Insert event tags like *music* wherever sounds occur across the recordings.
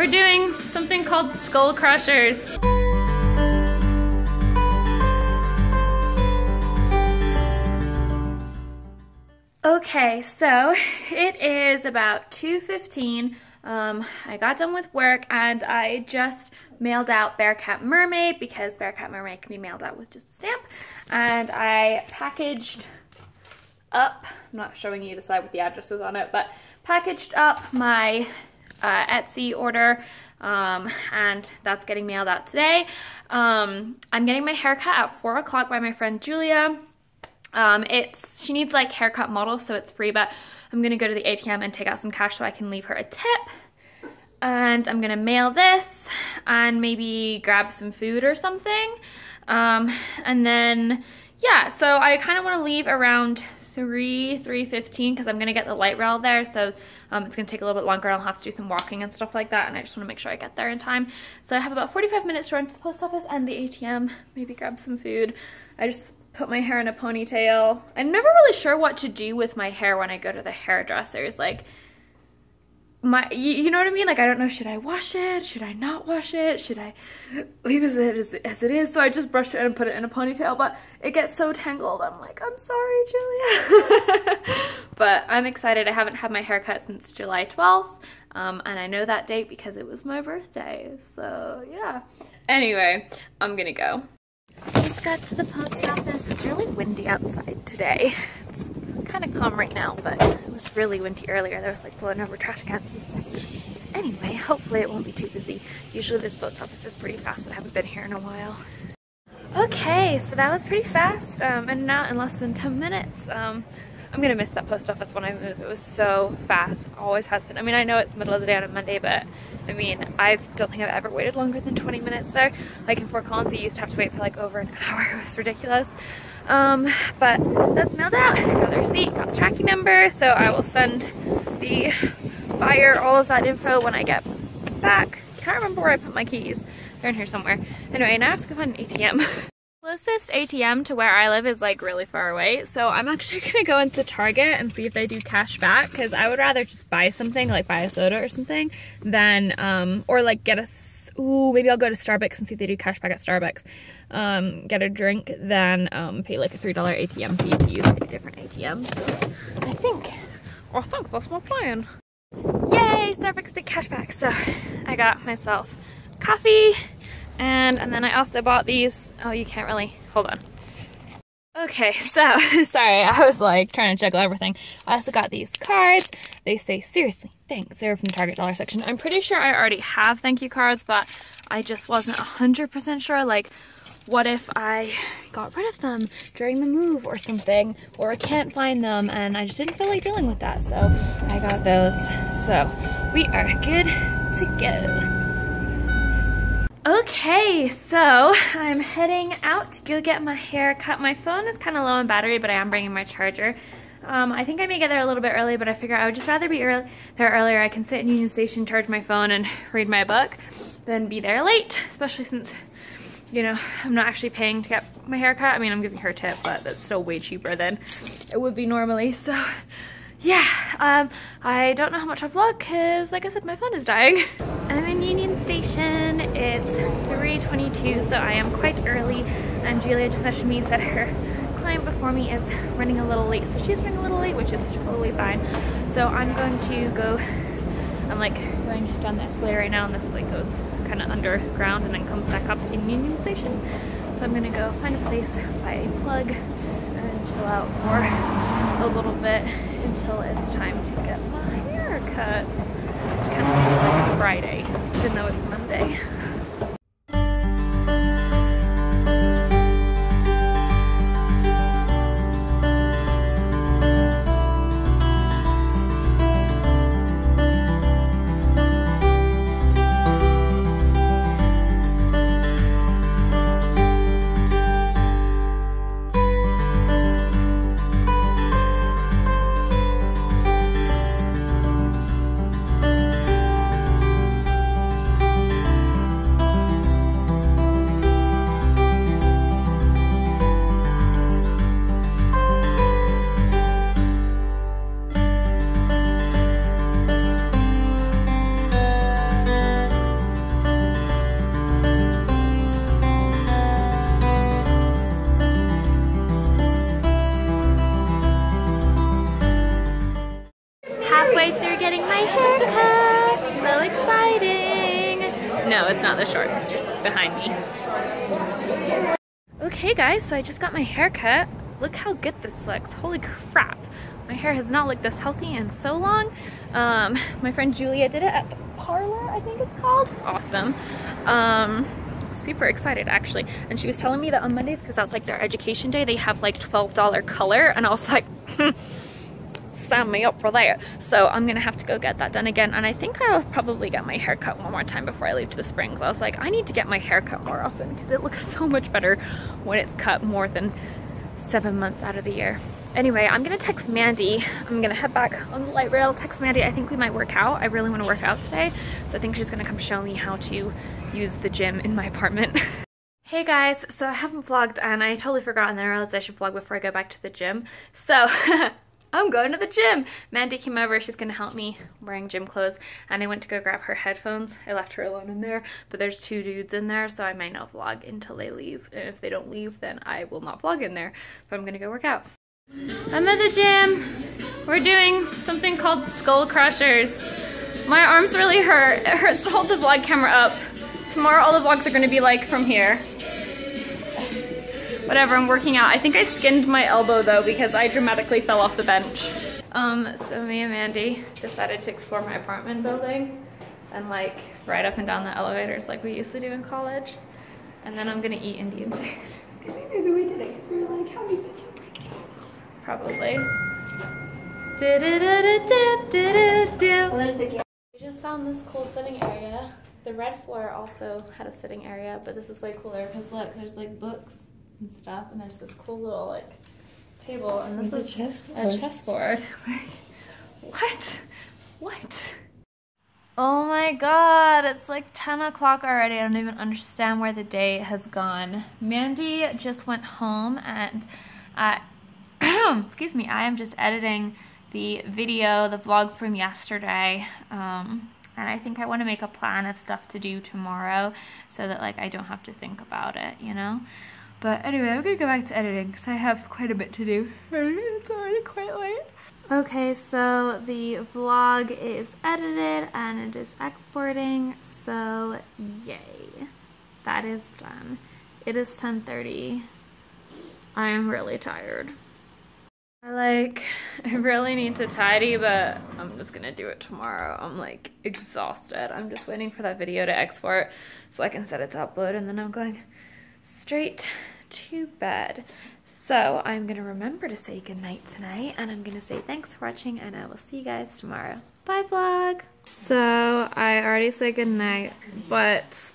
we're doing something called skull crushers. Okay, so it is about 2.15. Um, I got done with work and I just mailed out Bearcat Mermaid because Bearcat Mermaid can be mailed out with just a stamp. And I packaged up, I'm not showing you the side with the addresses on it, but packaged up my uh, Etsy order um, and that's getting mailed out today. Um, I'm getting my haircut at 4 o'clock by my friend Julia. Um, it's She needs like haircut models so it's free but I'm gonna go to the ATM and take out some cash so I can leave her a tip. And I'm gonna mail this and maybe grab some food or something. Um, and then, yeah, so I kind of want to leave around 3, 3.15 because I'm going to get the light rail there. So um, it's going to take a little bit longer. I'll have to do some walking and stuff like that. And I just want to make sure I get there in time. So I have about 45 minutes to run to the post office and the ATM. Maybe grab some food. I just put my hair in a ponytail. I'm never really sure what to do with my hair when I go to the hairdressers. Like, my you, you, know what I mean? Like, I don't know, should I wash it? Should I not wash it? Should I leave it as, as it is? So I just brushed it and put it in a ponytail, but it gets so tangled. I'm like, I'm sorry, Julia. *laughs* but I'm excited. I haven't had my hair cut since July 12th. Um, and I know that date because it was my birthday. So yeah. Anyway, I'm gonna go. Just got to the post office. It's really windy outside today. It's kind of calm right now, but it was really windy earlier. There was like blowing over trash cans and stuff. Anyway, hopefully it won't be too busy. Usually this post office is pretty fast, but I haven't been here in a while. Okay, so that was pretty fast um, and now in less than 10 minutes. Um, I'm gonna miss that post office when I move. It was so fast, always has been. I mean, I know it's middle of the day on a Monday, but I mean, I don't think I've ever waited longer than 20 minutes there. Like in Fort Collins, you used to have to wait for like over an *laughs* hour. It was ridiculous. Um, but that's mailed out. Got the receipt, got the tracking number, so I will send the buyer all of that info when I get back. Can't remember where I put my keys. They're in here somewhere. Anyway, now I have to go find an ATM. *laughs* Closest ATM to where I live is like really far away so I'm actually *laughs* gonna go into Target and see if they do cash back because I would rather just buy something like buy a soda or something than um or like get a ooh maybe I'll go to Starbucks and see if they do cash back at Starbucks um get a drink than um pay like a three dollar ATM fee to use like a different ATM so I think I think that's my plan. Yay Starbucks did cash back so I got myself coffee and, and then I also bought these, oh you can't really, hold on. Okay, *laughs* so, *laughs* sorry, I was like trying to juggle everything. I also got these cards. They say, seriously, thanks. They're from the Target dollar section. I'm pretty sure I already have thank you cards, but I just wasn't 100% sure. Like, what if I got rid of them during the move or something, or I can't find them, and I just didn't feel like dealing with that, so I got those. So, we are good to go. Okay, so *laughs* I'm heading out to go get my hair cut. My phone is kind of low on battery, but I am bringing my charger. Um, I think I may get there a little bit early, but I figure I would just rather be early, there earlier. I can sit in Union Station, charge my phone, and *laughs* read my book than be there late, especially since, you know, I'm not actually paying to get my hair cut. I mean, I'm giving her a tip, but that's still way cheaper than it would be normally, so *laughs* yeah, um, I don't know how much I'll vlog because, like I said, my phone is dying. I'm in Union Station. It's 3.22, so I am quite early. And Julia just messaged me and said her client before me is running a little late. So she's running a little late, which is totally fine. So I'm going to go, I'm like going down the escalator right now, and this like goes kind of underground and then comes back up in Union Station. So I'm gonna go find a place, buy a plug, and chill out for a little bit until it's time to get my hair cut. It kind of feels like Friday, even though it's Monday. No, it's not the short, it's just behind me. Okay guys, so I just got my hair cut. Look how good this looks, holy crap. My hair has not looked this healthy in so long. Um, my friend Julia did it at the Parlour, I think it's called. Awesome. Um, super excited actually. And she was telling me that on Mondays, because that's like their education day, they have like $12 color. And I was like, *laughs* sign me up for that. So I'm gonna have to go get that done again. And I think I'll probably get my hair cut one more time before I leave to the springs. I was like, I need to get my hair cut more often because it looks *laughs* so much better when it's cut more than seven months out of the year. Anyway, I'm gonna text Mandy. I'm gonna head back on the light rail, text Mandy. I think we might work out. I really wanna work out today. So I think she's gonna come show me how to use the gym in my apartment. *laughs* Hey guys, so I haven't vlogged and I totally forgot and then I realized I should vlog before I go back to the gym. So *laughs* I'm going to the gym. Mandy came over, she's gonna help me wearing gym clothes and I went to go grab her headphones. I left her alone in there, but there's two dudes in there so I might not vlog until they leave. And if they don't leave, then I will not vlog in there, but I'm gonna go work out. I'm at the gym. We're doing something called skull crushers. My arms really hurt. It hurts to hold the vlog camera up. Tomorrow all the vlogs are gonna be like from here whatever, I'm working out. I think I skinned my elbow though because I dramatically fell off the bench. Um, so me and Mandy decided to explore my apartment building and like ride up and down the elevators like we used to do in college. And then I'm gonna eat Indian food. *laughs* I think maybe we did it because we were like, how many bits are breakdowns? Probably. Do do do do do do do. We just found this cool sitting area. The red floor also had a sitting area, but this is way cooler because look, there's like books and stuff. And there's this cool little like table, and this is chessboard. a chessboard. *laughs* what? What? Oh my god, it's like 10 o'clock already. I don't even understand where the day has gone. Mandy just went home and, uh, *clears throat* excuse me, I am just editing the video, the vlog from yesterday. Um, and I think I want to make a plan of stuff to do tomorrow so that like I don't have to think about it, you know? But anyway, I'm gonna go back to editing because I have quite a bit to do. *laughs* It's already quite late. Okay, so the vlog is edited and it is exporting, so yay. That is done. It is 10.30. I am really tired. I like, *laughs* I really need to tidy, but I'm just gonna do it tomorrow. I'm like exhausted. I'm just waiting for that video to export so I can set it to upload and then I'm going straight to bed. So I'm going to remember to say goodnight tonight and I'm going to say thanks for watching and I will see you guys tomorrow. Bye vlog! So I already said goodnight, but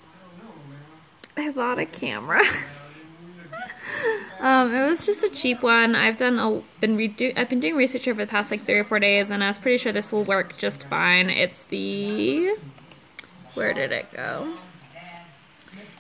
I bought a camera. *laughs* um, it was just a cheap one. I've done a been redo I've been doing research over the past like three or four days, and I was pretty sure this will work just fine. It's the where did it go?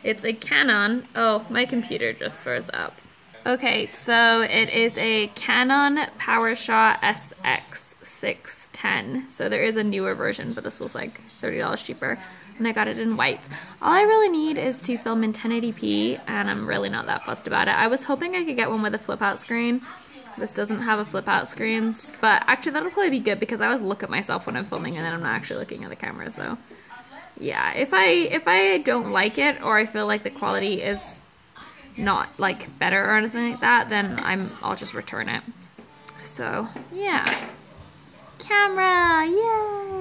It's a Canon. Oh, my computer just froze up. Okay, so it is a Canon PowerShot SX610. So there is a newer version, but this was like $30 cheaper. And I got it in white. All I really need is to film in 1080p, and I'm really not that fussed about it. I was hoping I could get one with a flip out screen. This doesn't have a flip out screen, but actually that'll probably be good because I always look at myself when I'm filming and then I'm not actually looking at the camera, so yeah, if I if I don't like it or I feel like the quality is not like better or anything like that, then I'm I'll just return it. So yeah. Camera, yay!